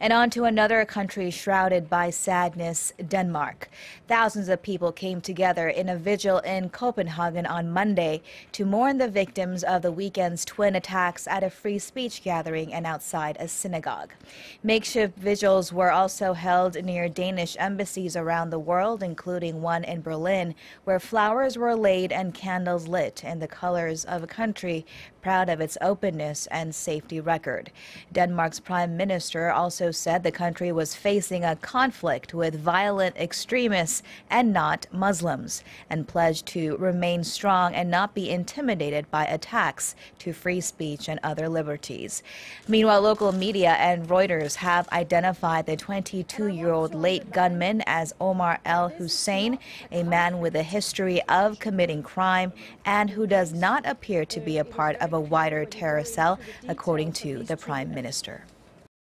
And on to another country shrouded by sadness, Denmark. Thousands of people came together in a vigil in Copenhagen on Monday to mourn the victims of the weekend's twin attacks at a free speech gathering and outside a synagogue. Makeshift vigils were also held near Danish embassies around the world, including one in Berlin, where flowers were laid and candles lit in the colors of a country proud of its openness and safety record. Denmark's prime minister also said the country was facing a conflict with violent extremists and not Muslims, and pledged to remain strong and not be intimidated by attacks to free speech and other liberties. Meanwhile, local media and Reuters have identified the 22-year-old late gunman as Omar El Hussein, a man with a history of committing crime and who does not appear to be a part of a wider terror cell, according to the prime minister.